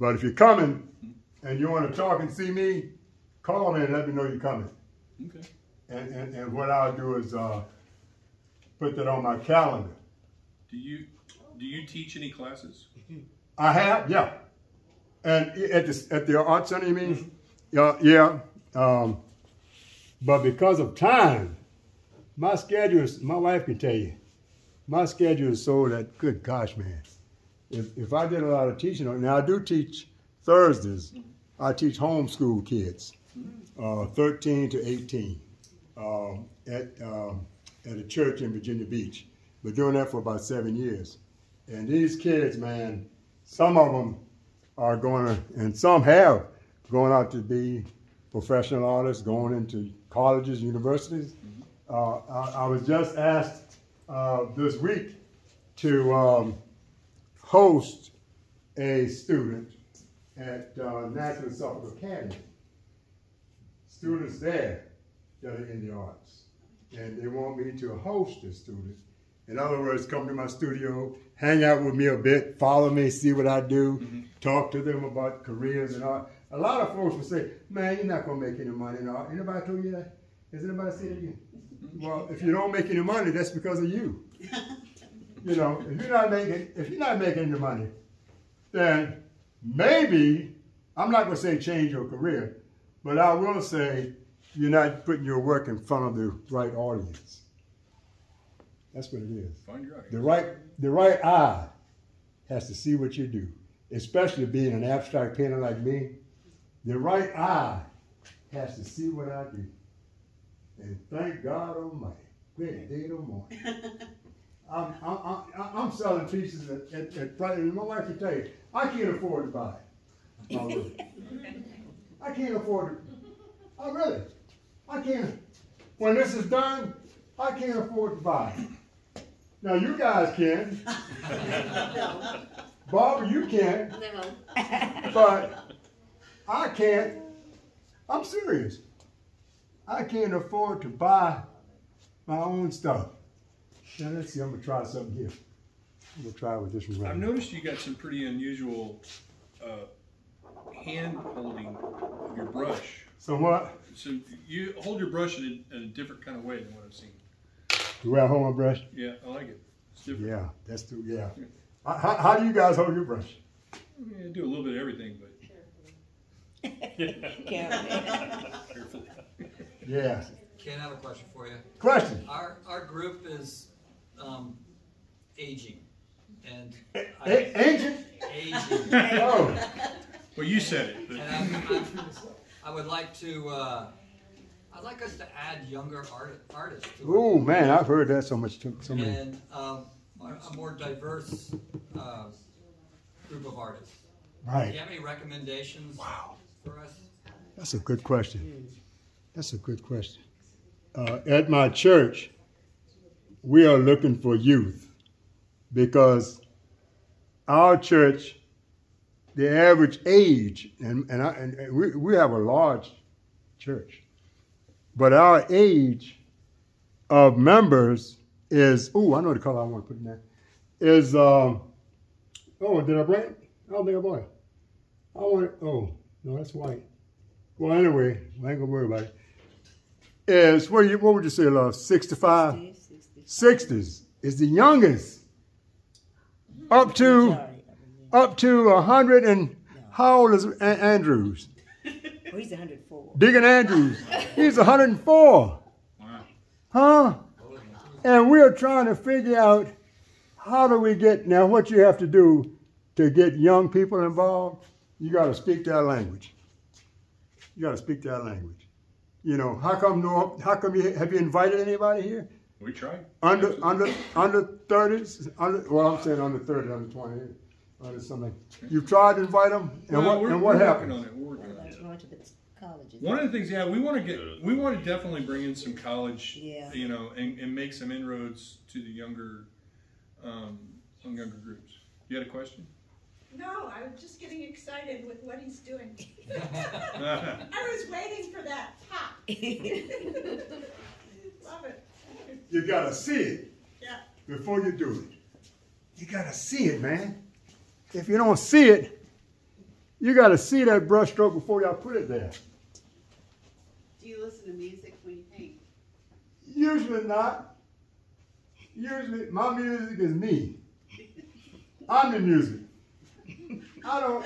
But if you're coming and you want to talk and see me, call me and let me know you're coming. Okay. And, and, and what I'll do is uh, put that on my calendar. Do you, do you teach any classes? I have, yeah. And at the at the art center, you mean? Yeah, yeah. Um, but because of time, my schedule is. My wife can tell you, my schedule is so that. Good gosh, man. If if I did a lot of teaching, now I do teach Thursdays. I teach homeschool kids, uh, 13 to 18, um, at um, at a church in Virginia Beach. Been doing that for about seven years. And these kids, man, some of them are going to, and some have going out to be professional artists, going into colleges, universities. Uh, I, I was just asked uh, this week to um, host a student at uh, Nansemond-Suffolk Academy. Students there that are in the arts. And they want me to host the students. in other words, come to my studio, hang out with me a bit, follow me, see what I do, Mm-hmm. talk to them about careers and art. A lot of folks will say, man, you're not going to make any money in art. Anybody told you that? Has anybody said it yet? Well, if you don't make any money, that's because of you. You know, if you're not making, if you're not making any money, then maybe, I'm not going to say change your career, but I will say you're not putting your work in front of the right audience. That's what it is. Find your audience. The right, the right eye has to see what you do, especially being an abstract painter like me. The right eye has to see what I do. And thank God Almighty, great day no more. I'm, I'm, I'm, I'm selling pieces at, at, at price, and my wife can tell you, I can't afford to buy it. Oh, my work. I can't afford it. I oh, really, I can't. When this is done, I can't afford to buy it. Now you guys can. Barbara, you can't. No. but I can't. I'm serious. I can't afford to buy my own stuff. Now let's see, I'm gonna try something here. I'm gonna try with this one right I've here. noticed you got some pretty unusual uh, hand holding of your brush. So what? So you hold your brush in a, in a different kind of way than what I've seen. Do I hold my brush? Yeah, I like it. It's different. Yeah, that's the, yeah. How, how- how do you guys hold your brush? Yeah, do a little bit of everything, but carefully. Yeah. Ken, I have a question for you. Question. Our, our group is, um, aging, and I, A- ancient? aging. Oh, Well, you said it. And But I'm, I'm, I would like to, uh, I'd like us to add younger art, artists oh man, I've heard that so much too. So many. And, um, a more diverse, uh, group of artists. Right. Do you have any recommendations Wow. for us? That's a good question. That's a good question. Uh, at my church, we are looking for youth because our church, the average age, and, and, I, and we, we have a large church, but our age of members is, oh, I know the color I want to put in there, is, um, oh, did I bring it? I don't think I bought it. I want it, oh, no, that's white. Well, anyway, I ain't gonna worry about it. Is what, you, what would you say, love? 65? 60s is the youngest. Up to up to 100 and how old is A- Andrews? Oh, he's 104. Deacon Andrews. He's 104. wow. Huh? And we're trying to figure out how do we get now what you have to do to get young people involved, you gotta speak their language. You gotta speak their language. You know, how come no how come you have you invited anybody here? We tried. Under Absolutely. under under thirties? Under well I'm saying under thirty, under twenty, under something. You've tried to invite them? And Well, what and what happened? on it. We're working on it. Going to the colleges. One of the things, yeah, we want to get, we want to definitely bring in some college, Yeah. you know, and, and make some inroads to the younger, um, younger groups. You had a question? No, I was just getting excited with what he's doing. I was waiting for that pop. Love it. You gotta see it Yeah. before you do it. You gotta see it, man. If you don't see it, you gotta see that brush stroke before y'all put it there. Do you listen to music when you paint? Usually not. Usually, my music is me. I'm the music. I don't.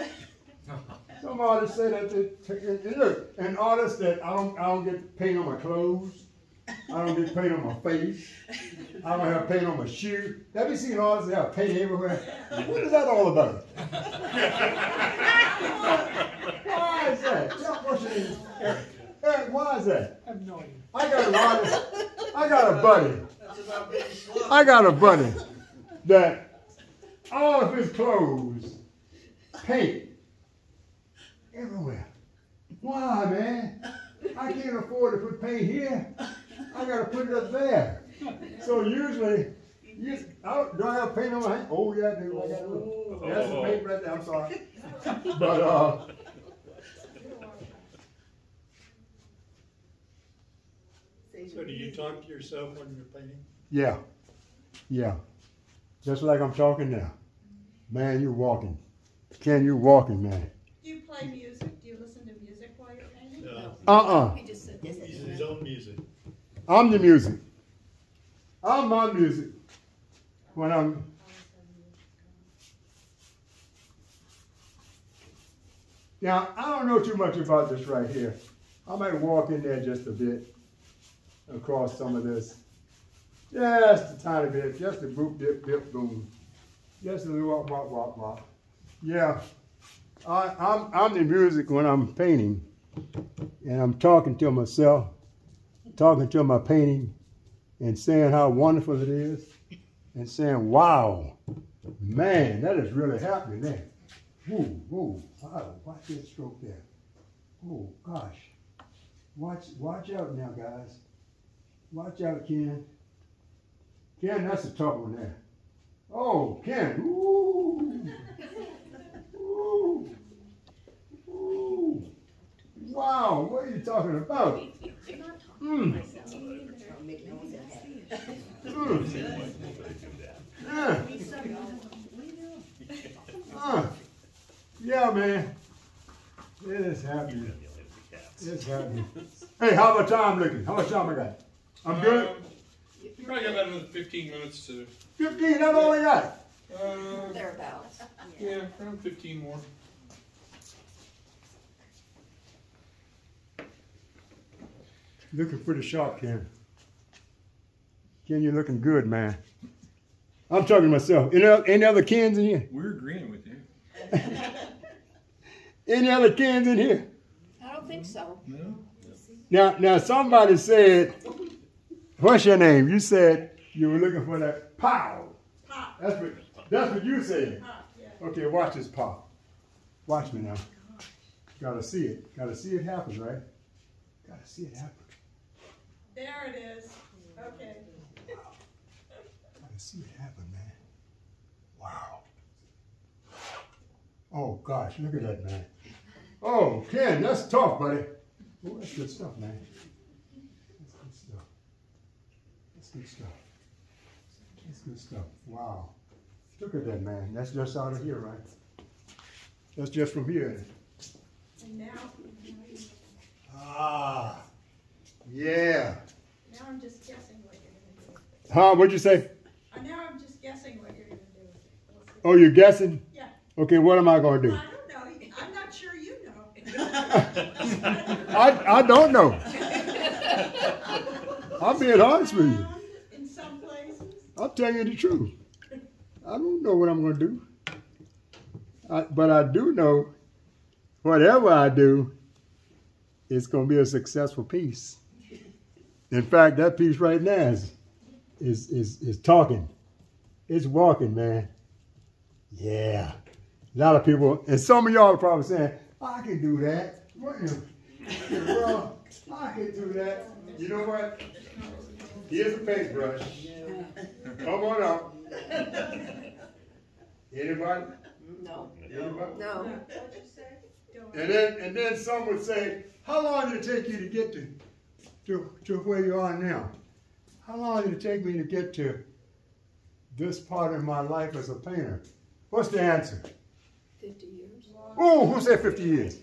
Some artists say that they and- look, and artists that I don't, I don't get paint on my clothes. I don't get paint on my face. I don't have paint on my shoe. Have you seen artists that have paint everywhere? What is that all about? why is that? Your name? Eric. Eric, why is that? I have no idea. I got artist. I got a buddy. That's about being slow. I got a buddy that all of his clothes paint everywhere. Why, man? I can't afford to put paint here. I gotta put it up there. So usually, you, I, do I have paint on my hand? Oh yeah, I do. I got a little. That's the paint right there. I'm sorry, but uh, So do you talk to yourself when you're painting? yeah, yeah, just like I'm talking now. Man, you're walking. Ken, you're walking, man. Do you play music? Do you listen to music while you're painting? No. Uh-uh. He just said He this. uses his own music. I'm the music. I'm my music. When I'm now, I don't know too much about this right here. I might walk in there just a bit across some of this. Just a tiny bit, just a boop, dip, dip, boom. Just a little wop, wop, wop, wop. Yeah, I, I'm, I'm the music when I'm painting, and I'm talking to myself talking to my painting and saying how wonderful it is and saying, wow, man, that is really happening there. Whoa, whoa, wow, watch that stroke there. Oh, gosh. Watch, watch out now, guys. Watch out, Ken. Ken, that's a tough one there. Oh, Ken, ooh. Ooh. Ooh. Wow, what are you talking about? Mm. Mm. Yeah. Uh, yeah, man. It is happening. It's happening. Hey, how about time looking? How much time I got? I'm good. Um, You probably got about another fifteen minutes to, 15, that's all I got. uh, Thereabouts. yeah, around fifteen more. Looking pretty sharp, Ken. Ken, you're looking good, man. I'm talking to myself. Any, oth- any other Kens in here? We're agreeing with you. Any other Kens in here? I don't think so. No? Now, now somebody said, what's your name? You said you were looking for that pow. Pop, That's what, that's what you said. pop, yeah. Okay, watch this pop. Watch me now. Gotta see it. Gotta see it happen, right? Gotta see it happen. There it is. Okay. Gotta see it happen, man. Wow. Oh gosh, look at that, man. Oh, Ken, that's tough, buddy. Oh, that's good stuff, man. That's good stuff. That's good stuff. That's good stuff. Wow. Look at that, man. That's just out of here, right? That's just from here. And now, Ah. Yeah. now I'm just guessing what you're gonna do. Huh? What'd you say? Uh, now I'm just guessing what you're gonna do. We'll. Oh, you're guessing? Yeah. Okay, what am I gonna do? I don't know. I'm not sure you know. I, I don't know. I'm being honest with you. In some places. I'll tell you the truth. I don't know what I'm going to do. I, but I do know whatever I do, it's going to be a successful piece. In fact, that piece right now is, is, is, is talking. It's walking, man. Yeah. A lot of people, and some of y'all are probably saying, I can do that. What, you know, well, I can do that. You know what? Here's a paintbrush. Come on up. Anybody? No, Anybody? no. And then, and then some would say, how long did it take you to get to, to, to where you are now? How long did it take me to get to this part of my life as a painter? What's the answer? Fifty years. Oh, who said 50 years?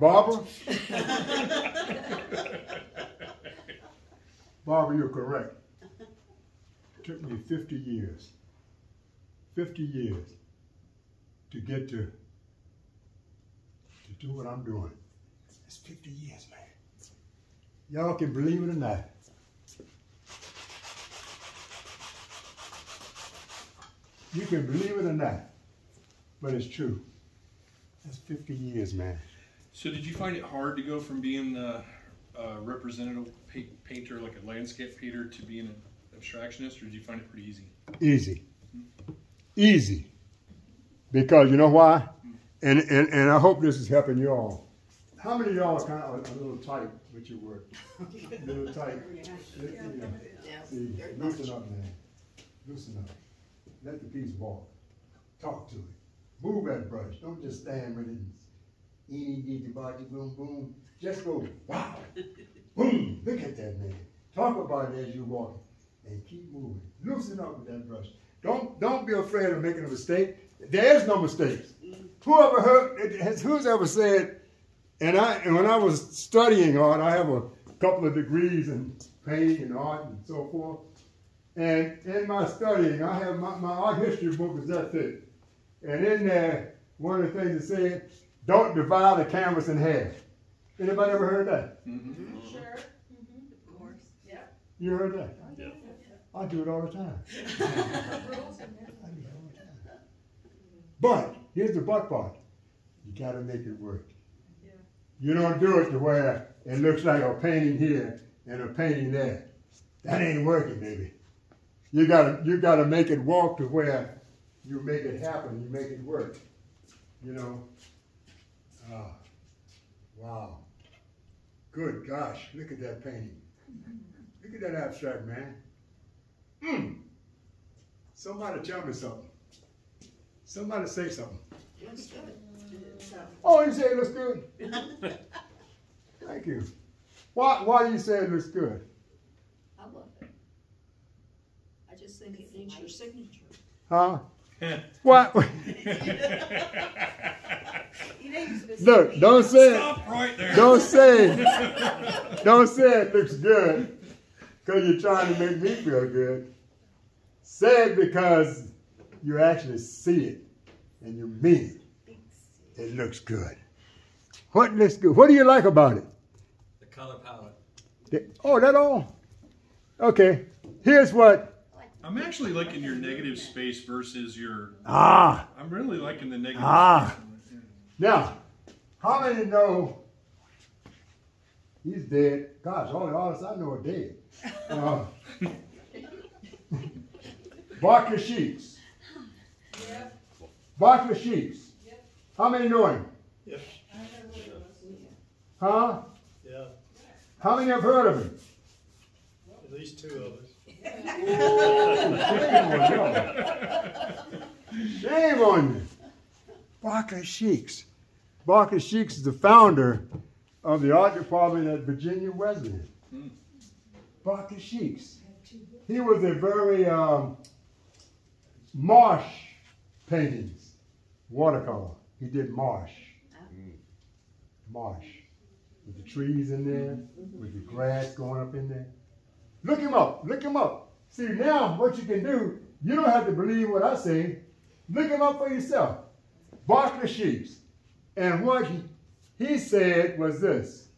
Barbara? Barbara, you're correct. It took me 50 years. 50 years to get to to do what I'm doing. It's 50 years, man. Y'all can believe it or not. You can believe it or not, but it's true. That's 50 years, man. So did you find it hard to go from being a, a uh, representative pa- painter, like a landscape painter, to being an abstractionist, or did you find it pretty easy? Easy. Easy. Because you know why? Mm. And, and, and I hope this is helping you all. How many of y'all are kind of a, little tight with your work? A little tight. Yeah, much. loosen up, man. Loosen up. Let the piece walk. Talk to it. Move that brush. Don't just stand with it. Eeny, meeny, body, boom, boom. Just go, wow. Boom. Look at that, man. Talk about it as you walk. And keep moving. Loosen up with that brush. Don't don't be afraid of making a mistake. There is no mistakes. Mm. Whoever heard has who's ever said, and I and when I was studying art, I have a couple of degrees in painting and art and so forth. And in my studying, I have my, my art history book is that thick. And in there, one of the things it said, don't divide a canvas in half. Anybody ever heard that? Mm-hmm. Sure. Mm-hmm. Of course. Yeah. You heard that? Oh, yeah. I do it all the time. I do it all the time. But here's the but part. You gotta make it work. You don't do it to where it looks like a painting here and a painting there. That ain't working, baby. You gotta you gotta make it walk to where you make it happen, you make it work. You know? Ah, wow. Good gosh, look at that painting. Look at that abstract, man. Hmm. Somebody tell me something. Somebody say something. Looks. Oh, you say it looks good? Thank you. Why, why do you say it looks good? I love it. I just think it needs your signature. Huh? What? You know, you're supposed to Look, don't say it. Stop right there. Don't say, it. don't say it looks good because you're trying to make me feel good. Say it because you actually see it and you mean it. It looks good. What looks good? What do you like about it? The color palette. The- Oh, that all? Okay. Here's what. I'm actually liking your negative space versus your. Ah. I'm really liking the negative Ah. space. Now, how many know he's dead? Gosh, all the artists I know are dead. Uh, Barclay Sheaks. Barclay Sheaks. How many know him? Yes, Huh? yeah, How many have heard of him? at least two of us. Shame on you. Shame on you. Barclay Sheaks. Barclay Sheaks is the founder of the art department at Virginia Wesleyan. Barclay Sheaks. He was a very um, marsh paintings, watercolor. He did marsh. Oh. Marsh. With the trees in there, mm-hmm. with the grass going up in there. Look him up. Look him up. See, now what you can do, you don't have to believe what I say. Look him up for yourself. Barclay Sheaks. And what he, he said was this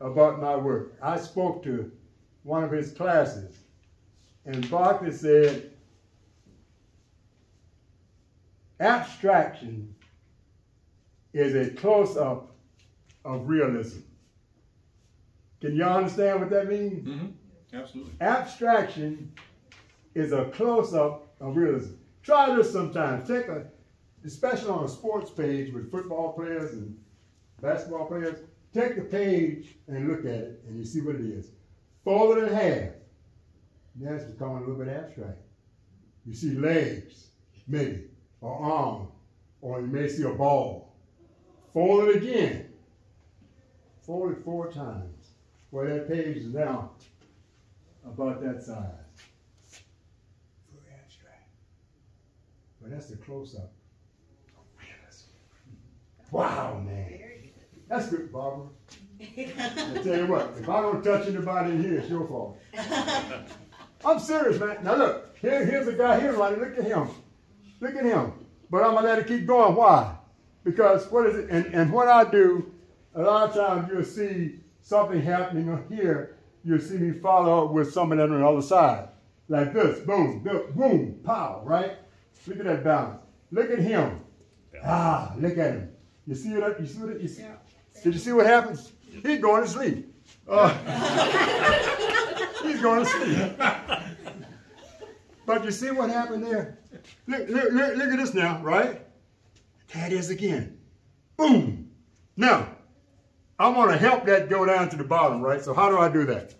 about my work. I spoke to one of his classes, and Barkley said, abstraction is a close up of realism. Can y'all understand what that means? Mm-hmm. Absolutely. Abstraction is a close up of realism. Try this sometime. Take a, especially on a sports page with football players and basketball players, take the page and look at it, and you see what it is. Fold it in half. It's becoming a little bit abstract. You see legs, maybe, or arm, or you may see a ball. Fold it again. Fold it four times. Well, that page is now about that size. Very abstract. But that's the close-up. Wow, man. That's good, Barbara. I tell you what, if I don't touch anybody in here, it's your fault. I'm serious, man. Now look, here, here's a guy here, Lonnie. Look at him. Look at him. But I'm gonna let it keep going. Why? Because what is it? And, and what I do, a lot of times you'll see something happening here. You'll see me follow up with somebody on the other side. Like this. Boom, boom, boom, pow, right? Look at that balance. Look at him. Ah, look at him. You see what? You see what? You see? Did you see what happens? He's going to sleep. Uh, he's going to sleep. But you see what happened there? Look, look, look, look at this now, right? That is again. Boom. Now, I want to help that go down to the bottom, right? So how do I do that?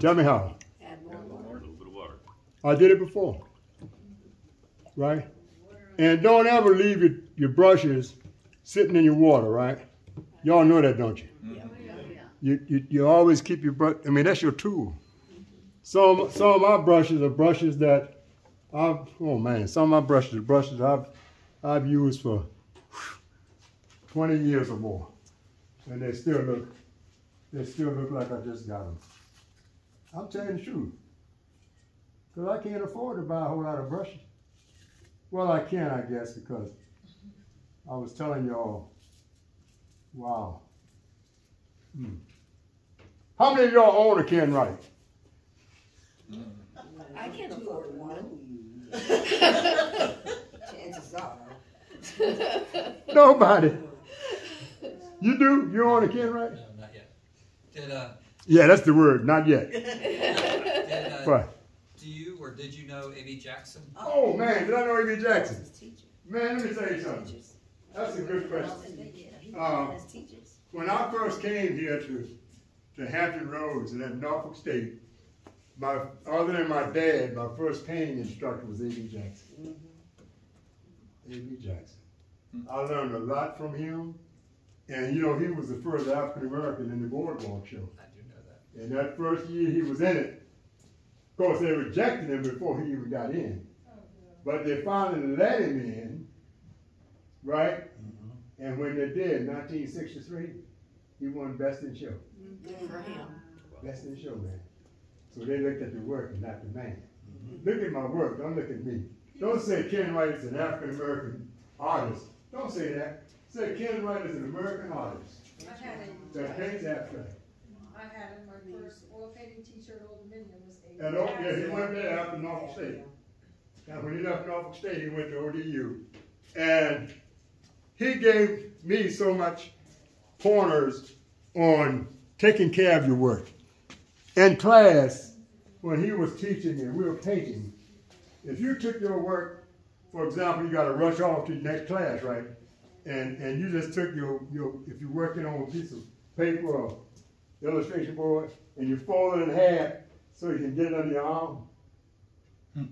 Tell me how. Add more water. A little bit of water. I did it before. Right? And don't ever leave your, your brushes sitting in your water, right? Y'all know that, don't you? You, you, you always keep your brush, I mean, that's your tool. Some, some of my brushes are brushes that I've, oh man, some of my brushes are brushes I've, I've used for 20 years or more. And they still look, they still look like I just got them. I'm telling the truth. Because I can't afford to buy a whole lot of brushes. Well, I can, I guess, because I was telling y'all, wow. Hmm. How many of y'all own a Ken Wright? I can't afford one. Chances are. Nobody. You do? You own a Ken Wright? No, not yet. Did, uh, Yeah, that's the word, not yet. did, uh, What? do you or did you know A.B. Jackson? Oh man, did I know A.B. Jackson? Teachers. Man, let me tell you something. That's a good question. Yeah, he as teachers. When I first came here to, to Hampton Roads and at Norfolk State, my, other than my dad, my first painting instructor was A.B. Jackson. A.B. Jackson. I learned a lot from him. And you know, he was the first African American in the Boardwalk Show. I do know that. And that first year he was in it, of course, they rejected him before he even got in. But they finally let him in, right? Mm-hmm. And when they did, 1963, he won Best in Show. Good for him. Best in Show, man. So they looked at the work and not the man. Mm-hmm. Look at my work, don't look at me. Don't say Ken Wright is an African American artist. Don't say that. Say Ken Wright is an American artist I had him, that paints abstract. I had him, my first oil painting teacher at Old Dominion was A. And oh, yeah, he went there after Norfolk State. And when he left Norfolk State, he went to ODU. And he gave me so much pointers on taking care of your work. In class, when he was teaching and we were painting, if you took your work, for example, you got to rush off to the next class, right? And and you just took your, your if you're working on a piece of paper or illustration board, and you fold it in half so you can get it under your arm. Hmm.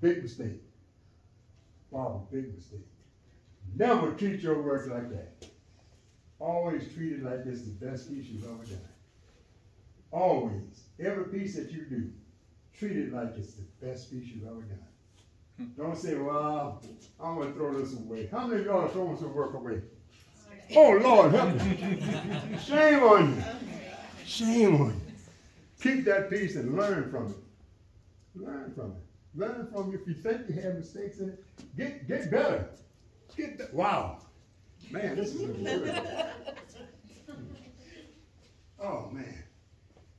Big mistake. Wow, big mistake. Never treat your work like that. Always treat it like it's the best piece you've ever done. Always. Every piece that you do, treat it like it's the best piece you've ever done. Hmm. Don't say, well, I'm gonna throw this away. How many of y'all are throwing some work away? Oh Lord, help me. Shame on you. Shame on you. Keep that piece and learn from it. Learn from it. Learn from it. If you think you have mistakes in it, get get better. Get that. Wow. Man, this is a word. Oh man.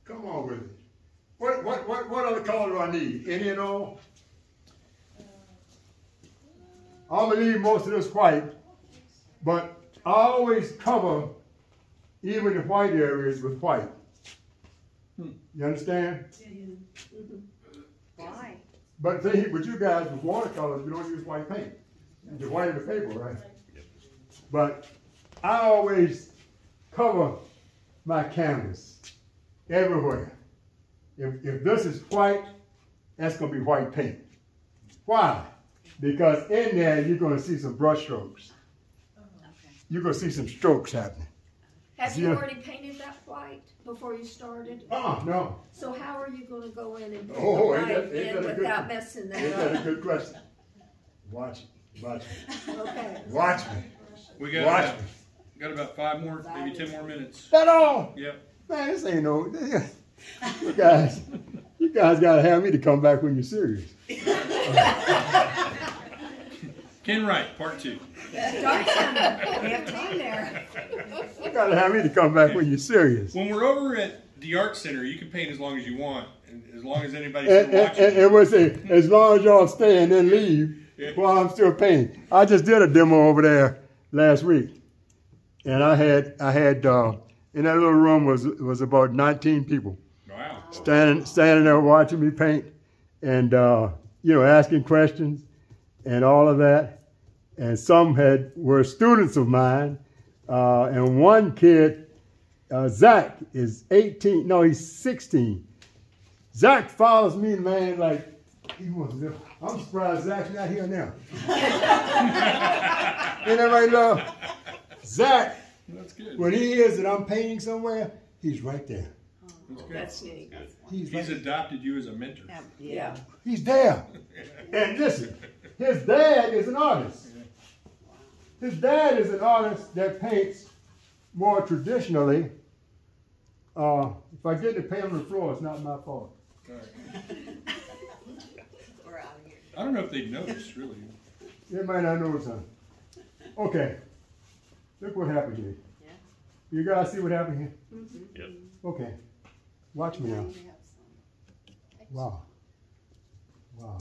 Come on with it. What what what what other color do I need? Any and all? I'm gonna most of this white, but I always cover even the white areas with white. Hmm. You understand? Mm-hmm. Why? But see, with you guys with watercolors, you don't use white paint. You just whiten the paper, right? But I always cover my canvas everywhere. If, if this is white, that's gonna be white paint. Why? Because in there, you're gonna see some brush strokes. You're gonna see some strokes happening. Have you Yeah. already painted that white before you started? Uh-uh, no. So how are you gonna go in and put Oh, the ain't that- white ain't in that a good- without messing Ain't that that a good question? Watch it, watch me, Okay. watch me. We got Watch about, me. got about five more, maybe ten more minutes. That all? Yep. Man, this ain't no. You guys, you guys gotta have me to come back when you're serious. Ken Wright, part two. D'Art Center. We have time there. You gotta have me to come back when you're serious. When we're over at the art center, you can paint as long as you want, and as long as anybody's And, still and, watching. and, and we'll say, as long as y'all stay and then leave, while I'm still painting. I just did a demo over there last week, and I had I had uh, in that little room was was about 19 people wow. standing standing there watching me paint, and uh, you know asking questions, and all of that. And some had were students of mine, uh, and one kid, uh, Zach, is 18. No, he's 16. Zach follows me, man, like he wants to. I'm surprised Zach's not here now. Ain't that right, love? Zach, That's good. when he hears that I'm painting somewhere, he's right there. That's good. That's neat. He's He's right adopted you as a mentor. Yeah. He's there. And listen, his dad is an artist. His dad is an artist that paints more traditionally. Uh, if I get to paint on the floor, it's not my fault. All right. We're out of here. I don't know if they'd notice, really. They might not notice, something. Okay. Look what happened here. Yeah. You guys see what happened here? Yep. Okay. Watch me now. We have some. Wow. Wow. Wow.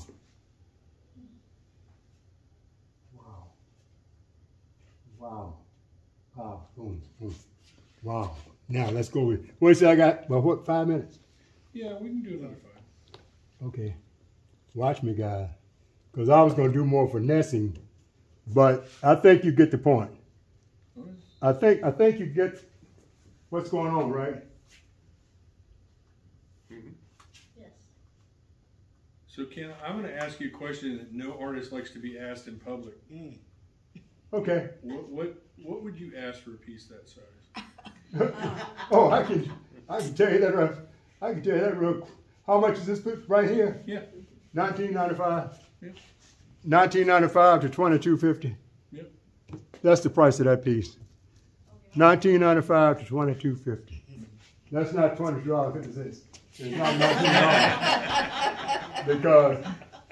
Wow. Wow. Boom. Boom. Wow. Now let's go with what say I got? Well what five minutes? Yeah, we can do another five. Okay. Watch me guys. Because I was gonna do more finessing, but I think you get the point. I think I think you get what's going on, right? Mm-hmm. Yes. So Ken, I'm going to ask you a question that no artist likes to be asked in public. Mm. Okay. What what what would you ask for a piece that size? oh, I can, I can tell you that. Real, I can tell you that real. How much is this piece right here? Yeah. Nineteen ninety-five. Yep. Nineteen ninety-five to twenty-two fifty. Yep. That's the price of that piece. Nineteen ninety-five to twenty-two fifty. That's not twenty dollars fifty cents. It's not nineteen dollars. because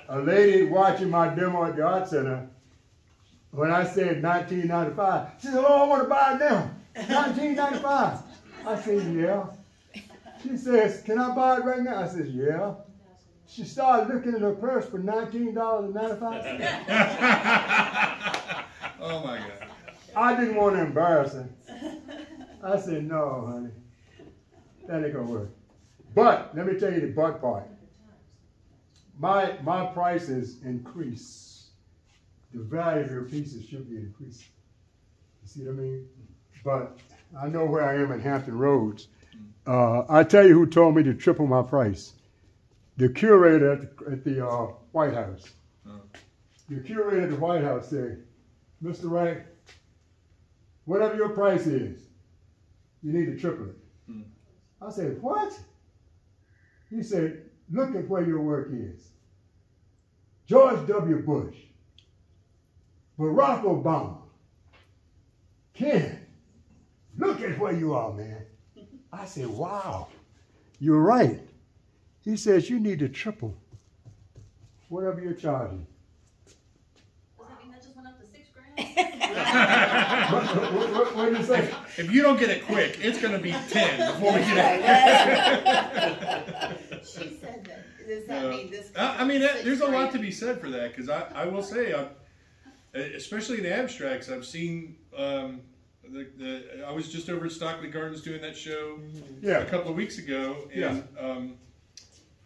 a lady watching my demo at the art center, when I said nineteen ninety-five, she said, "Oh, I want to buy it now." Nineteen ninety-five. I said, "Yeah." She says, "Can I buy it right now?" I said, "Yeah." She started looking at her purse for nineteen dollars and ninety-five cents. Oh my God. I didn't want to embarrass her. I said, no, honey. That ain't gonna work. But let me tell you the but part. My my prices increase. The value of your pieces should be increasing. You see what I mean? But I know where I am in Hampton Roads. Uh, I tell you who told me to triple my price. The curator at the, at the uh, White House. The curator at the White House said, Mr. Wright, whatever your price is, you need to triple it. Hmm. I said, what? He said, look at where your work is. George W. Bush, Barack Obama, Ken, look at where you are, man. I said, wow, you're right. He says, you need to triple whatever you're charging. Does that mean that just went up to six grand? What, what, what, what did you say? If you don't get it quick, it's going to be ten before we get it. She said that. Does that Uh, mean this? I I mean, that, there's a lot to be said for that because I, I will say, I, especially in abstracts, I've seen. Um, the, the, I was just over at Stockley Gardens doing that show Yeah. a couple of weeks ago, Yeah. and um,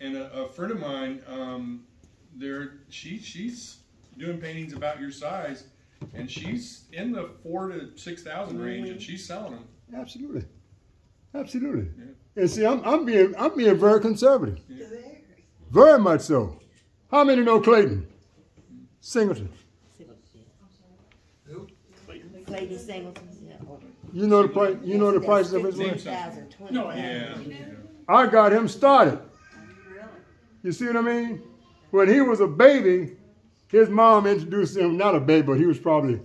and a, a friend of mine, um, there she she's doing paintings about your size, and she's in the four to six thousand range, and she's selling them. Absolutely. Absolutely. And see, I'm, I'm being I'm being very conservative. Very much so. How many know Clayton? Singleton. Who? Clayton Singleton. You know the price. You know the prices of his Fifteen work. No. Yeah. I got him started. You see what I mean? When he was a baby, his mom introduced him, not a baby, but he was probably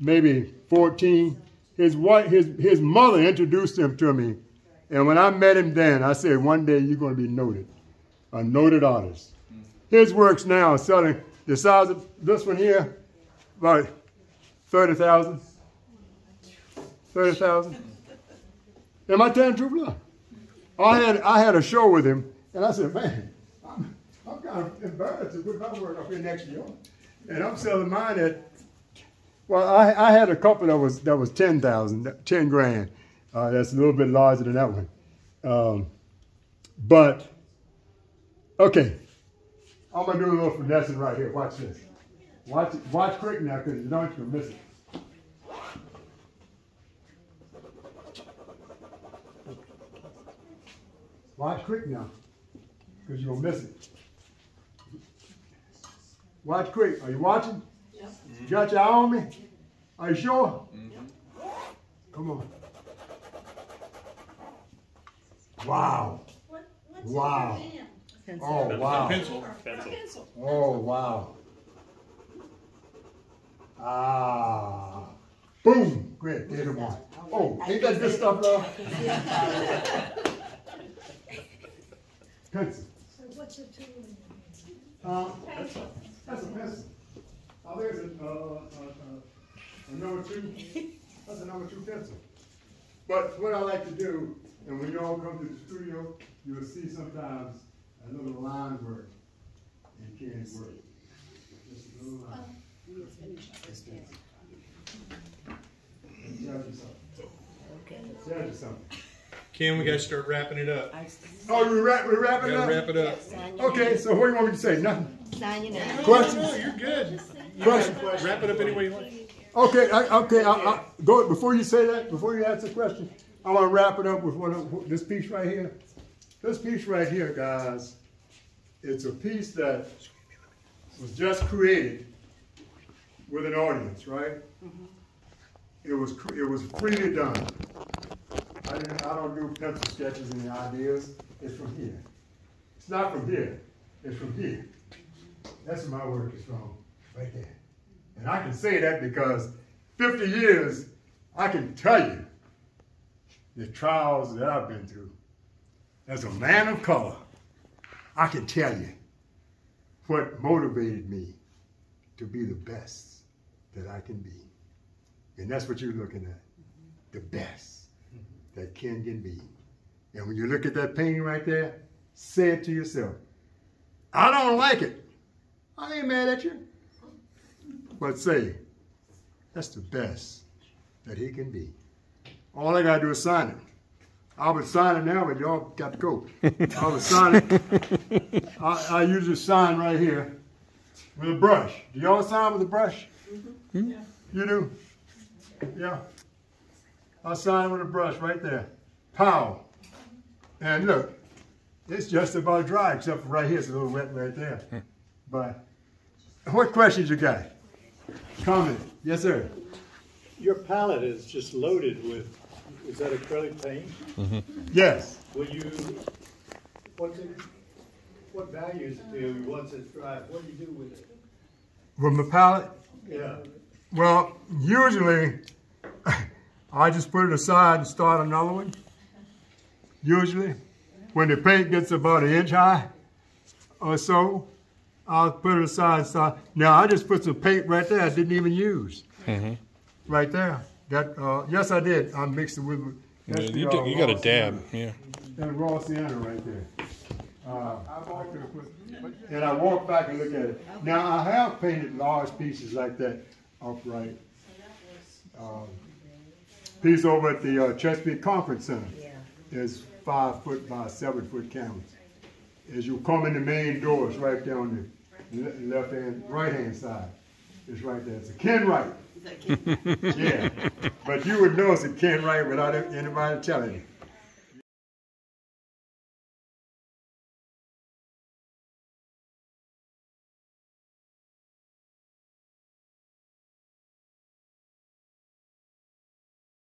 maybe 14. His wife, his, his mother introduced him to me. And when I met him then, I said, one day you're going to be noted, a noted artist. His works now are selling the size of this one here, about 30,000. 30,000. Am I telling truth? No. I had I had a show with him, and I said, man, I'm, I'm kind of embarrassed to put my work up here next year. And I'm selling mine at, well, I, I had a couple that was that was 10,000, 10 grand. Uh, that's a little bit larger than that one. Um, but, okay, I'm going to do a little finessing right here. Watch this. Watch it, watch quick now, because you don't, you'll miss it. Watch quick now, because you'll miss it. Watch quick. Are you watching? Yep. You got your eye on me? Are you sure? Mm -hmm. Come on. Wow. What, Wow. in your hand? Oh, wow. Pencil. Pencil. Pencil. Oh, wow. Ah. Boom. Great. There's one. Oh, ain't that good stuff, love? Pencil. So what's it to you? Uh, that's a, that's a pencil. Oh, there's a, uh, uh, uh, a number two, that's a number two pencil. But what I like to do, and when you all come to the studio, you'll see sometimes a little line work in Ken's work. Just a little line. Let me Tell you something. Okay. Tell you something. Ken, we got to start wrapping it up. Oh, we wrap, we wrapping Got up? to wrap it up. Sign your Okay, so what do you want me to say? Nothing? Sign your name. Questions? No, you're good. You Question. Wrap it up any way you like. Okay, I, okay, I, I, go, before you say that, before you answer the question, I wanna wrap it up with one of, this piece right here. This piece right here, guys, it's a piece that was just created with an audience, right? Mm-hmm. It was, it was freely done. I I don't do pencil sketches and ideas, it's from here. It's not from here, it's from here. That's where my work is from, right there. And I can say that because 50 years, I can tell you the trials that I've been through. As a man of color, I can tell you what motivated me to be the best that I can be. And that's what you're looking at, the best that Ken can be. And when you look at that painting right there, say it to yourself, I don't like it. I ain't mad at you. But say, that's the best that he can be. All I gotta do is sign it. I would sign it now, but y'all got to go. I would sign it. I, I usually sign right here with a brush. Do y'all sign with a brush? Mm-hmm. You do? Yeah. I sign with a brush right there. Pow. And look, it's just about dry, except for right here, it's a little wet right there. But what questions you got? Comment. Yes, sir. Your palette is just loaded with, is that acrylic paint? Mm-hmm. Yes. Will you, what's it, what values do you, once it's dry, what do you do with it? From the palette? Yeah. Well, usually I just put it aside and start another one. Usually, when the paint gets about an inch high or so, I'll put it aside and start. Now I just put some paint right there I didn't even use. Right there. That uh, yes, I did. I mixed it with. Yeah, the, you, uh, you got a dab. Yeah. That raw sienna right there. Uh, I put- and I walk back and look at it. Now I have painted large pieces like that upright. Um, piece over at the uh, Chesapeake Conference Center Yeah. is five foot by seven foot canvas. As you come in the main doors, right there on the le- left hand, right hand side, it's right there. It's a Ken Wright. Is that Ken? Yeah, but you would know it's a Ken Wright without anybody telling you.